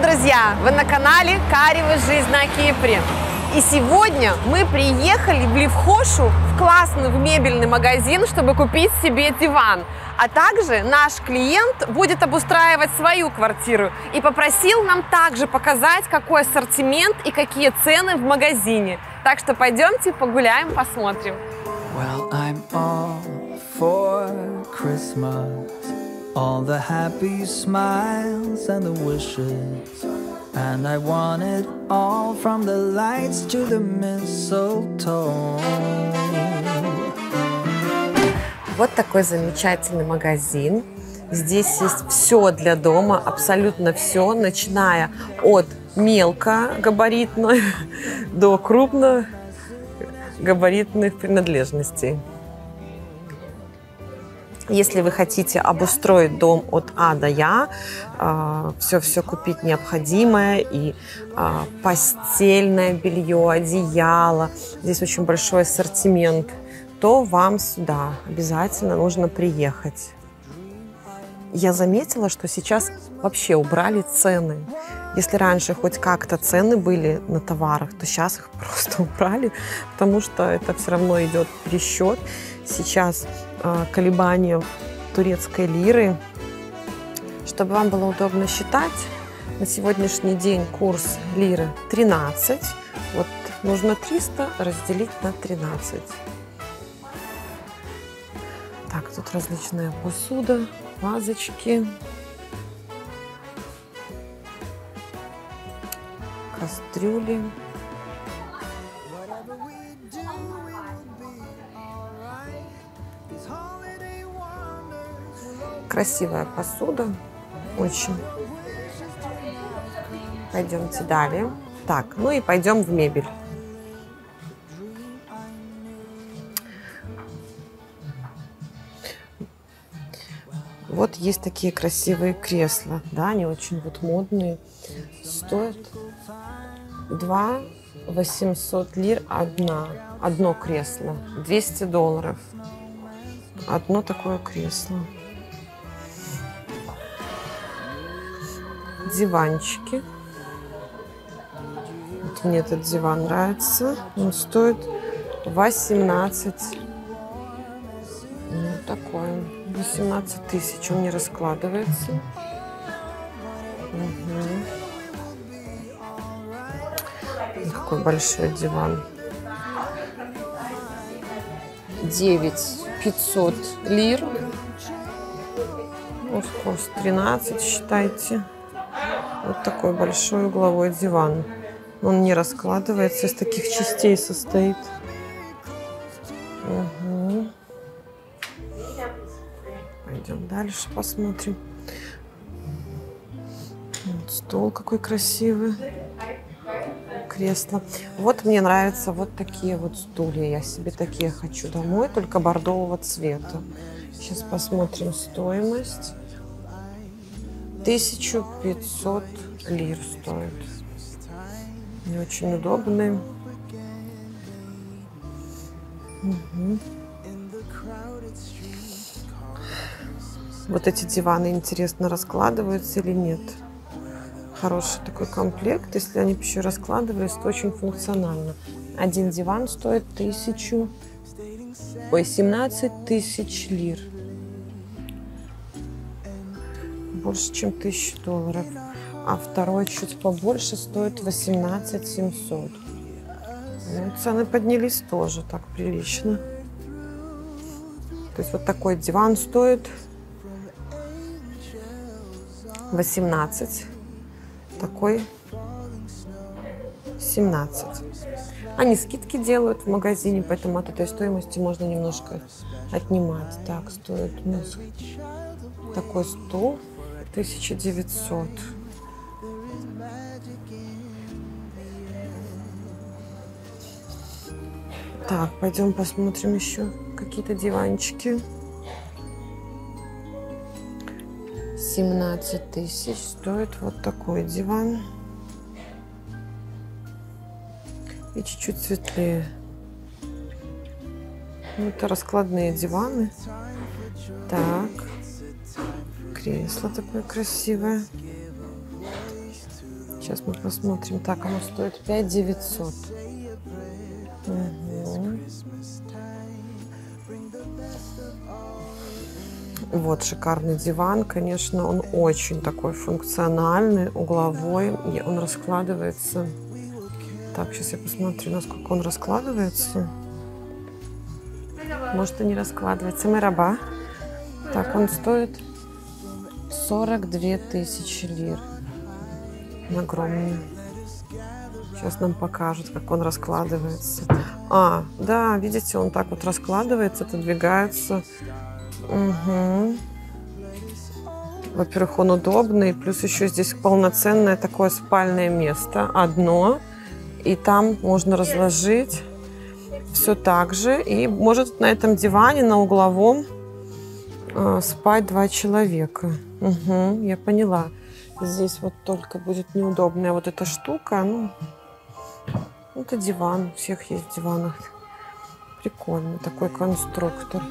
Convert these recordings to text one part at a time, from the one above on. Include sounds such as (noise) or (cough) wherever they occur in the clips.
друзья! Вы на канале Карева Жизнь на Кипре. И сегодня мы приехали в Ливхошу в классный в мебельный магазин, чтобы купить себе диван. А также наш клиент будет обустраивать свою квартиру и попросил нам также показать, какой ассортимент и какие цены в магазине. Так что пойдемте погуляем, посмотрим. Well, I'm all for Christmas. All the happy smiles and the wishes. And I want it all from the lights to the mistletoe. Вот такой замечательный магазин. Здесь есть все для дома, абсолютно все, начиная от мелкогабаритной (laughs) до крупногабаритных принадлежностей. Если вы хотите обустроить дом от А до Я, все-все купить необходимое, и а, постельное белье, одеяло, здесь очень большой ассортимент, то вам сюда обязательно нужно приехать. Я заметила, что сейчас вообще убрали цены. Если раньше хоть как-то цены были на товарах, то сейчас их (laughs) просто убрали, потому что это все равно идет пересчет. Сейчас э, колебания турецкой лиры. Чтобы вам было удобно считать, на сегодняшний день курс лиры 13. Вот нужно 300 разделить на 13. Так, тут различная посуда, вазочки, кастрюли. Красивая посуда, очень. Пойдемте далее. Так, ну и пойдем в мебель. Вот есть такие красивые кресла, да, они очень вот модные. Стоят 2 800 лир одна, одно кресло, 200 долларов. Одно такое кресло. Диванчики. Вот мне этот диван нравится. Он стоит 18 ну, такой. 18 тысяч. Он не раскладывается. Угу. Какой большой диван. 9 500 лир. Вот курс 13, считайте. Вот такой большой угловой диван. Он не раскладывается, из таких частей состоит. Угу. Пойдем дальше посмотрим. Вот стол какой красивый. Кресло. Вот мне нравятся вот такие вот стулья. Я себе такие хочу домой, только бордового цвета. Сейчас посмотрим стоимость. 1500 лир стоит. И очень удобный. Угу. Вот эти диваны, интересно, раскладываются или нет. Хороший такой комплект. Если они еще раскладывались, то очень функционально. Один диван стоит тысячу, ой, 17 тысяч лир. Больше, чем тысячу долларов. А второй чуть побольше стоит 18 700. Ну, цены поднялись тоже так прилично. То есть вот такой диван стоит 18. Такой 17. Они скидки делают в магазине, поэтому от этой стоимости можно немножко отнимать. Так, стоит у нас такой стол 1900. Так, пойдем посмотрим еще какие-то диванчики. 17 тысяч стоит вот такой диван. И чуть-чуть светлее. Ну, это раскладные диваны. Так. Кресло такое красивое. Сейчас мы посмотрим. Так, оно стоит 5 900. Угу. Вот шикарный диван, конечно, он очень такой функциональный, угловой, он раскладывается. Так, сейчас я посмотрю, насколько он раскладывается. Может и не раскладывается. Мераба. Так, он стоит 42 тысячи лир. Огромный. Сейчас нам покажут, как он раскладывается. А, да, видите, он так вот раскладывается, отодвигается. Угу. Во-первых, он удобный, плюс еще здесь полноценное такое спальное место, одно, и там можно разложить все так же, и может на этом диване, на угловом, э, спать два человека. Угу, я поняла. Здесь вот только будет неудобная вот эта штука, ну, это диван, у всех есть диванах. Прикольный такой конструктор.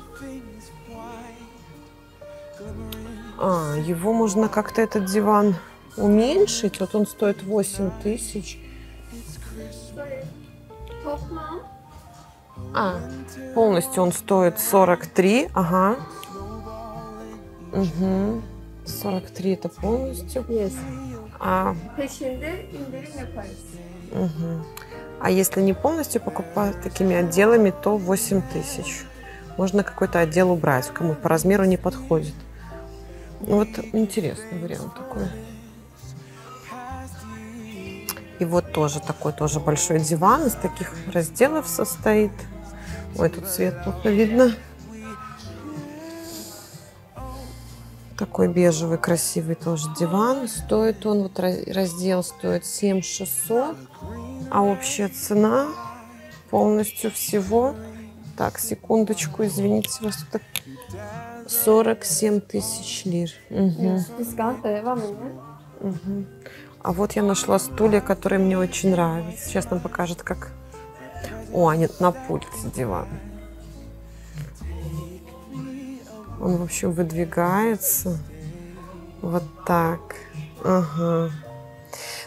А, его можно как-то этот диван уменьшить. Вот он стоит 8 тысяч. А, полностью он стоит 43. Ага. Угу. 43 это полностью. Yes. А, Peşinde indirim yaparız. угу. а если не полностью покупать такими отделами, то 8 тысяч. Можно какой-то отдел убрать, кому по размеру не подходит. Ну, Вот интересный вариант такой. И вот тоже такой тоже большой диван из таких разделов состоит. Ой, тут свет плохо видно. Такой бежевый красивый тоже диван. Стоит он, вот раздел стоит 7600, а общая цена полностью всего. Так, секундочку, извините, вас тут так 47 тысяч лир. Ediyor. Мгм. А вот я нашла стулья, которые мне очень нравятся. Сейчас нам покажет, как... О, они на пульте диван. Он, в общем, выдвигается. Вот так. Ага.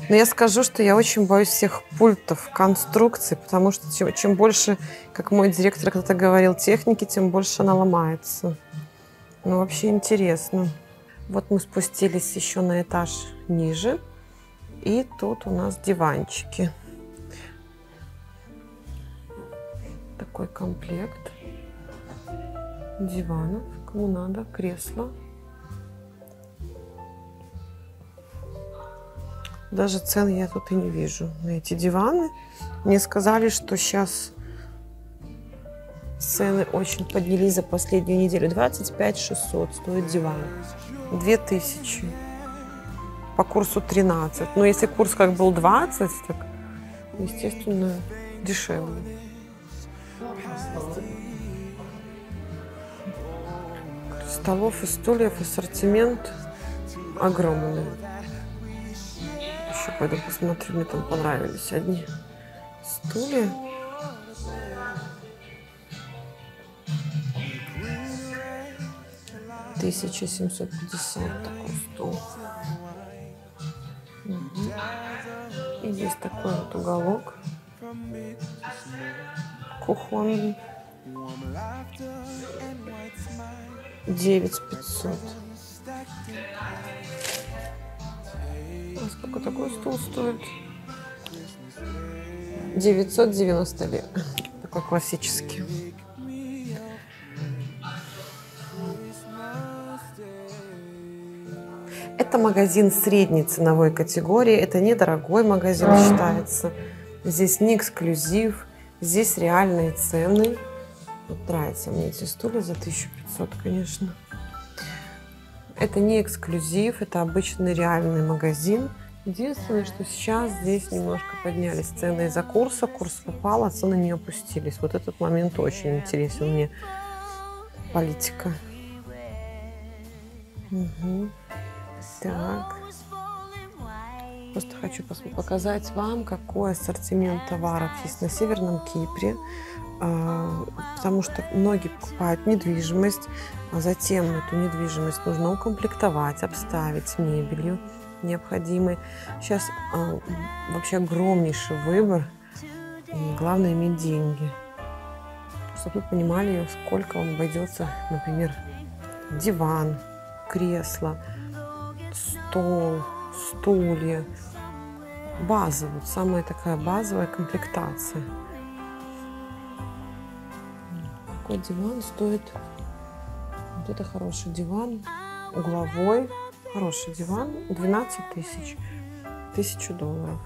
Но я скажу, что я очень боюсь всех пультов, конструкций, потому что чем, больше, как мой директор когда-то говорил, техники, тем больше она ломается. Ну, вообще интересно. Вот мы спустились еще на этаж ниже. И тут у нас диванчики. Такой комплект диванов. Кому надо, кресло. Даже цен я тут и не вижу на эти диваны. Мне сказали, что сейчас цены очень поднялись за последнюю неделю. 25 600 стоит диван. 2000 по курсу 13. Но если курс как был 20, так, естественно, дешевле. Столов и стульев ассортимент огромный. Еще пойду посмотрю, мне там понравились одни стулья. Тысяча семьсот пятьдесят такой стул. И здесь такой вот уголок. Кухонный. Девять пятьсот. А сколько такой стул стоит? 990 лир. Такой классический. Это магазин средней ценовой категории. Это недорогой магазин считается. Здесь не эксклюзив. Здесь реальные цены. Вот нравятся мне эти стулья за 1500, конечно. Это не эксклюзив, это обычный реальный магазин. Единственное, что сейчас здесь немножко поднялись цены из-за курса. Курс попал, а цены не опустились. Вот этот момент очень интересен мне. Политика. Мгм. Так. Просто хочу показать вам, какой ассортимент товаров есть на Северном Кипре. А, Потому что многие покупают недвижимость, а затем эту недвижимость нужно укомплектовать, обставить мебелью. необходимые. Сейчас э, вообще огромнейший выбор. Главное иметь деньги. Чтобы вы понимали, сколько вам обойдется, например, диван, кресло, стол, стулья. Базовая, вот самая такая базовая комплектация. Такой диван стоит, вот это хороший диван, угловой, хороший диван, 12 тысяч, тысячу долларов.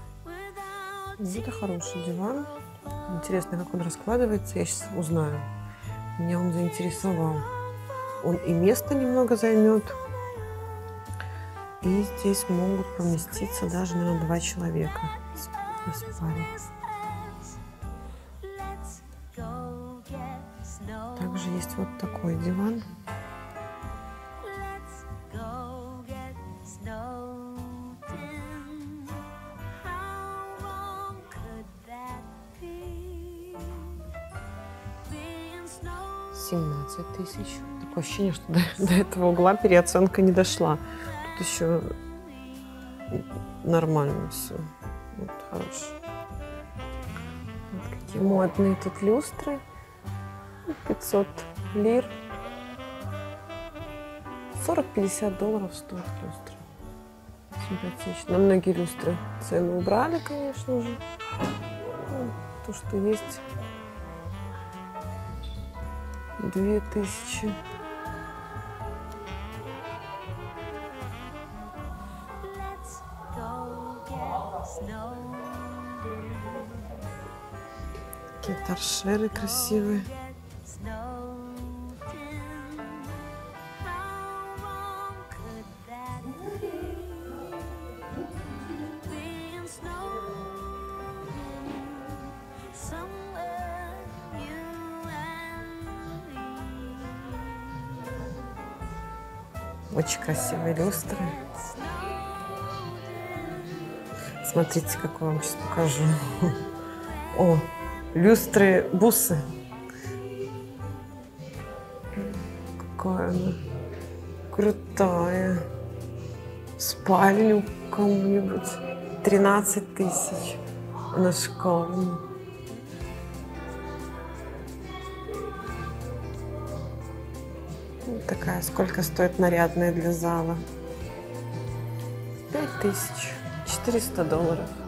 Вот это хороший диван. Интересно, как он раскладывается, я сейчас узнаю. Меня он заинтересовал. Он и место немного займет, и здесь могут поместиться даже, наверное, два человека на спальне. Также есть вот такой диван. Семнадцать тысяч. Такое ощущение, что до, до этого угла переоценка не дошла еще нормально все. Вот хорошо. Вот какие модные тут люстры. 500 лир. 40-50 долларов стоит люстра. Симпатично. Многие люстры цены убрали, конечно же. То, что есть. 2000 торшеры красивые. Очень красивые люстры. Смотрите, какой вам сейчас покажу. (laughs) О, люстры бусы. Какая она крутая. Спальню кому-нибудь. 13 тысяч. Она шикарная. такая, сколько стоит нарядная для зала? 5 тысяч. 400 долларов.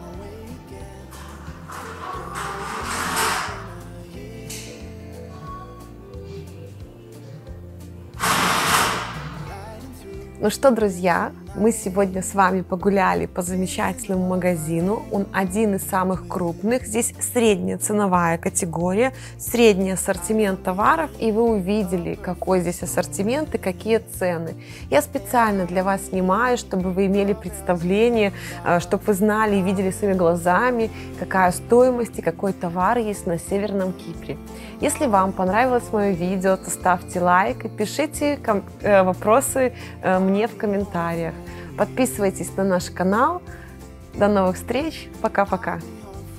Ну что, друзья, мы сегодня с вами погуляли по замечательному магазину. Он один из самых крупных. Здесь средняя ценовая категория, средний ассортимент товаров, и вы увидели, какой здесь ассортимент и какие цены. Я специально для вас снимаю, чтобы вы имели представление, э, чтобы вы знали и видели своими глазами, какая стоимость и какой товар есть на Северном Кипре. Если вам понравилось мое видео, то ставьте лайк и пишите э, вопросы э, мне в комментариях. Подписывайтесь на наш канал. До новых встреч. Пока-пока.